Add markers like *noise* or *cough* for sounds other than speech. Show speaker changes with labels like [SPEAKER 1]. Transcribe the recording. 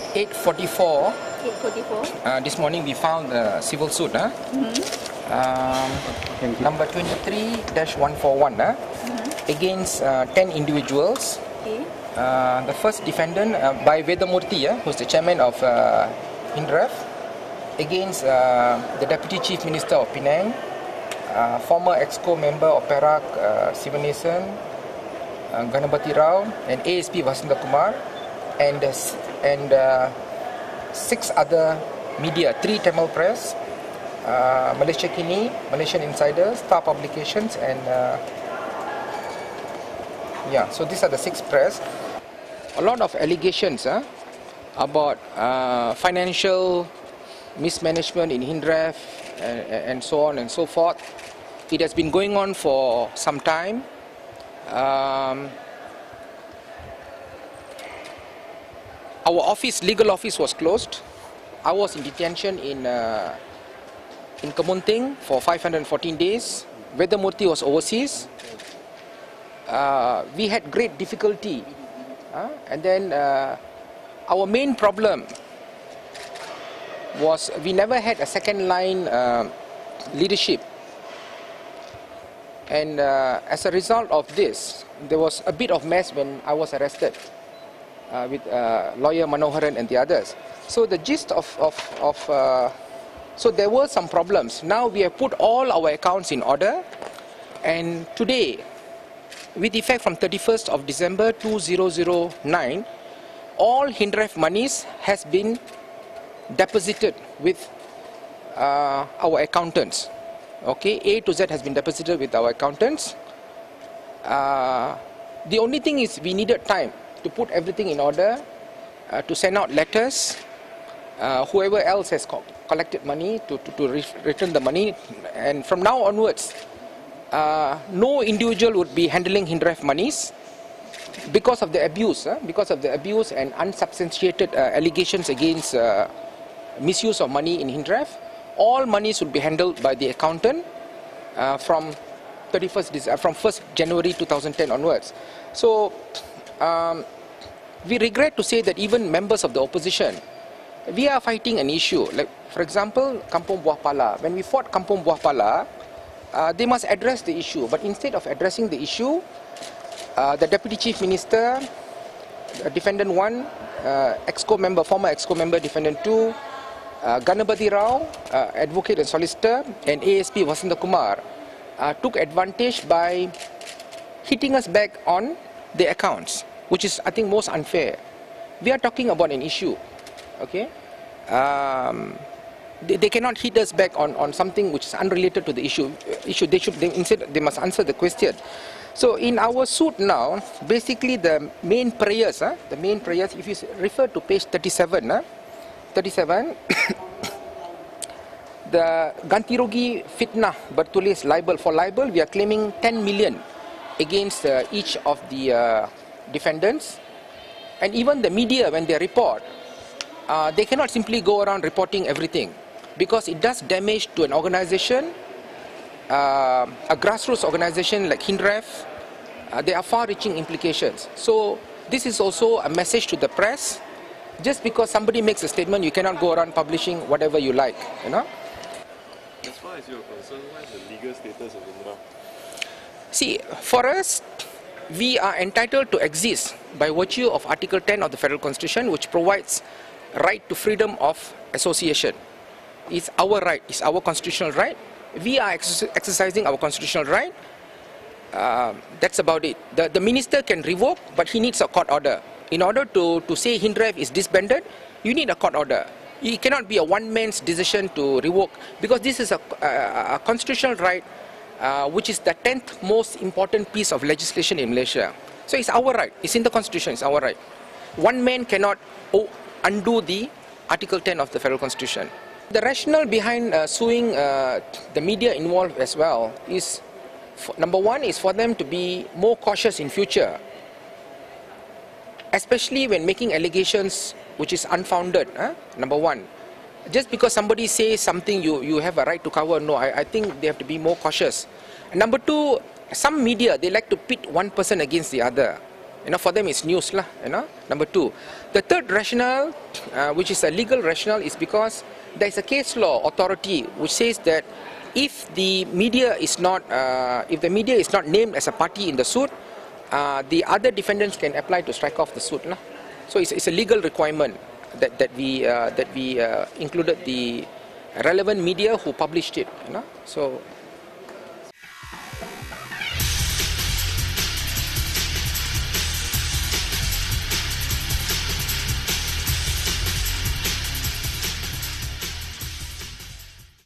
[SPEAKER 1] at 8.44
[SPEAKER 2] 844.
[SPEAKER 1] uh, this morning, we found a civil suit, huh? um, number 23-141 huh? against uh, 10 individuals.
[SPEAKER 2] Okay.
[SPEAKER 1] Uh, the first defendant uh, by Waytha Moorthy, uh, who's the chairman of uh, Hindraf, against uh, the deputy chief minister of Penang, uh, former EXCO member of Perak, uh, Sivanesan, uh, Ganabatirau, and ASP Vasantha Kumar, and, uh, s- and uh, six other media, three Tamil press, uh, Malaysiakini, Malaysian Insider, Star Publications, and uh, yeah, so these are the six press. A lot of allegations huh, about uh, financial mismanagement in Hindraf and, and so on and so forth. It has been going on for some time. Um, our office, legal office, was closed. I was in detention in uh, in Kemunting for 514 days. Waytha Moorthy was overseas. Uh, we had great difficulty, uh, and then uh, our main problem was we never had a second line uh, leadership. And uh, as a result of this, there was a bit of mess when I was arrested uh, with uh, lawyer Manoharan and the others. So the gist of, of, of uh, so there were some problems. Now we have put all our accounts in order, and today, with effect from 31st of December 2009, all Hindraf monies has been deposited with uh, our accountants. Okay, A to Z has been deposited with our accountants. Uh, the only thing is we needed time to put everything in order, uh, to send out letters. Uh, whoever else has co- collected money to, to, to re- return the money, and from now onwards, uh, no individual would be handling Hindraf monies because of the abuse, huh? because of the abuse and unsubstantiated uh, allegations against uh, misuse of money in Hindraf. All monies would be handled by the accountant uh, from 31st Dec- uh, from 1st January 2010 onwards. So um, we regret to say that even members of the opposition, we are fighting an issue. Like for example, Kampung Buah Pala. When we fought Kampung Buah Pala, uh, they must address the issue. But instead of addressing the issue, uh, the deputy chief minister, uh, defendant one, uh, exco member, former exco member, defendant two, uh, Ganabatirau, uh, advocate and solicitor, and ASP Vasantha Kumar uh, took advantage by hitting us back on the accounts, which is, I think, most unfair. We are talking about an issue, okay? Um, they, they cannot hit us back on, on something which is unrelated to the issue. Issue they should they, instead they must answer the question. So in our suit now, basically the main prayers, huh, the main prayers. If you refer to page 37, huh, 37, *coughs* the ganti rugi fitnah bertulis libel for libel we are claiming 10 million against uh, each of the uh, defendants and even the media when they report uh, they cannot simply go around reporting everything because it does damage to an organization uh, a grassroots organization like Hindraf, uh, there are far-reaching implications. So this is also a message to the press. Just because somebody makes a statement, you cannot go around publishing whatever you like. You know.
[SPEAKER 3] As far as you're concerned, what is the legal status of Hindraf?
[SPEAKER 1] See, for us, we are entitled to exist by virtue of Article 10 of the Federal Constitution, which provides right to freedom of association. It's our right, it's our constitutional right. We are ex- exercising our constitutional right. Um, that's about it. The, the minister can revoke, but he needs a court order. In order to, to say Hindraf is disbanded, you need a court order. It cannot be a one man's decision to revoke because this is a, a, a constitutional right uh, which is the 10th most important piece of legislation in Malaysia. So it's our right. It's in the constitution. It's our right. One man cannot undo the Article 10 of the Federal Constitution. The rationale behind uh, suing uh, the media involved as well is for, number one is for them to be more cautious in future, especially when making allegations which is unfounded. Huh? Number one, just because somebody says something, you, you have a right to cover. No, I, I think they have to be more cautious. Number two, some media they like to pit one person against the other. You know, for them it's news lah. You know. Number two, the third rationale, uh, which is a legal rationale, is because there is a case law authority which says that if the media is not, uh, if the media is not named as a party in the suit, uh, the other defendants can apply to strike off the suit lah. So it's, it's a legal requirement that that we uh, that we uh, included the relevant media who published it. You know. So